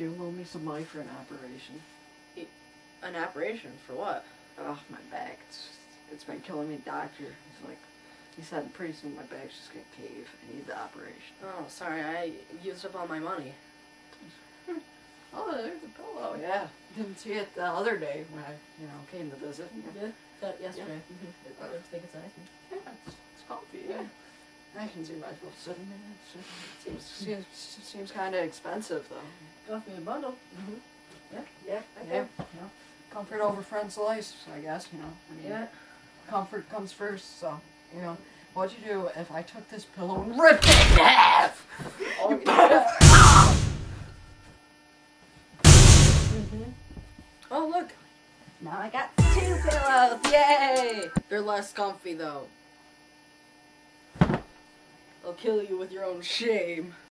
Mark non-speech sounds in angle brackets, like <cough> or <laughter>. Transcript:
you loan me some money for an operation? An operation for what? Oh, my back. It's, it's been killing me. Doctor, he's like, he said pretty soon my back's just gonna cave. I need the operation. Oh, sorry, I used up all my money. <laughs> Oh, there's a pillow. Yeah, didn't see it the other day when I, you know, came to visit. Did? That yesterday. Mhm. I think it's nice. Yeah, it's, it's comfy. Yeah. I can see myself sitting in it. Seems seems seems kind of expensive though. Got me a bundle. Mm-hmm. Yeah. Yeah. Okay. Yeah. Comfort over friends life, I guess. You know. I mean, Yeah. comfort comes first. So, you know, what'd you do if I took this pillow and ripped it in half? Oh, You yeah. <laughs> Mhm. Oh, look. Now I got two pillows. Yay! They're less comfy, though. I'll kill you with your own shame.